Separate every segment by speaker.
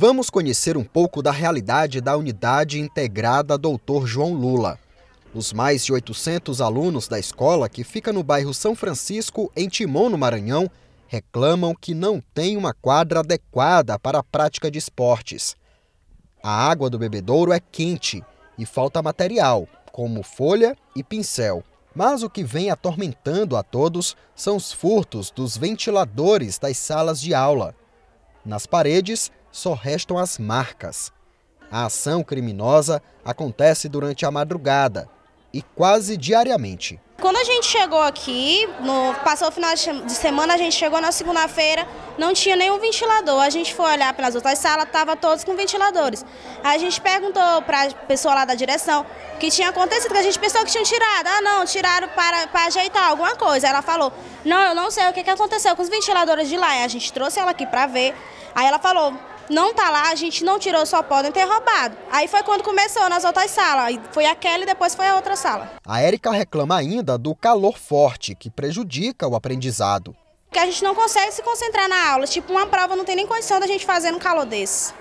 Speaker 1: Vamos conhecer um pouco da realidade da Unidade Integrada Doutor João Lula. Os mais de 800 alunos da escola, que fica no bairro São Francisco, em Timon, no Maranhão, reclamam que não tem uma quadra adequada para a prática de esportes. A água do bebedouro é quente e falta material, como folha e pincel. Mas o que vem atormentando a todos são os furtos dos ventiladores das salas de aula. Nas paredes só restam as marcas. A ação criminosa acontece durante a madrugada e quase diariamente.
Speaker 2: Quando a gente chegou aqui, no, passou o final de semana, a gente chegou na segunda-feira, não tinha nenhum ventilador. A gente foi olhar pelas outras salas, tava todos com ventiladores. A gente perguntou para a pessoa lá da direção o que tinha acontecido, que a gente pensou que tinham tirado. Ah, não, tiraram para, para ajeitar alguma coisa. Ela falou, não, eu não sei o que, que aconteceu com os ventiladores de lá. E a gente trouxe ela aqui para ver. Aí ela falou, não tá lá, a gente não tirou, só podem ter roubado. Aí foi quando começou nas outras salas. Foi aquela e depois foi a outra sala.
Speaker 1: A Érica reclama ainda do calor forte, que prejudica o aprendizado.
Speaker 2: Que a gente não consegue se concentrar na aula. Tipo, uma prova não tem nem condição da gente fazer no calor desse.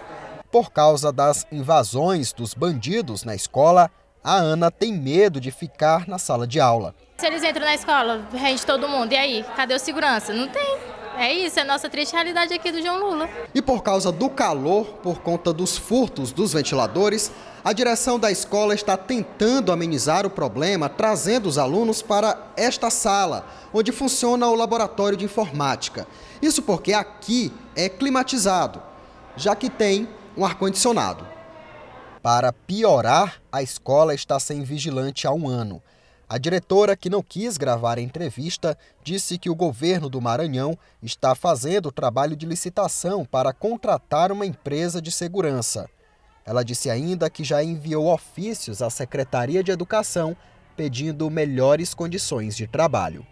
Speaker 1: Por causa das invasões dos bandidos na escola, a Ana tem medo de ficar na sala de aula.
Speaker 3: Se eles entram na escola, rende todo mundo, e aí? Cadê o segurança? Não tem. É isso, é a nossa triste realidade aqui do João Lula.
Speaker 1: E por causa do calor, por conta dos furtos dos ventiladores, a direção da escola está tentando amenizar o problema, trazendo os alunos para esta sala, onde funciona o laboratório de informática. Isso porque aqui é climatizado, já que tem um ar-condicionado. Para piorar, a escola está sem vigilante há um ano. A diretora, que não quis gravar a entrevista, disse que o governo do Maranhão está fazendo o trabalho de licitação para contratar uma empresa de segurança. Ela disse ainda que já enviou ofícios à Secretaria de Educação pedindo melhores condições de trabalho.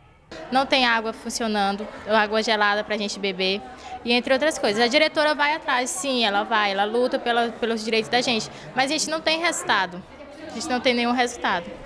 Speaker 3: Não tem água funcionando, água gelada para a gente beber e entre outras coisas. A diretora vai atrás, sim, ela vai, ela luta pela, pelos direitos da gente, mas a gente não tem resultado. A gente não tem nenhum resultado.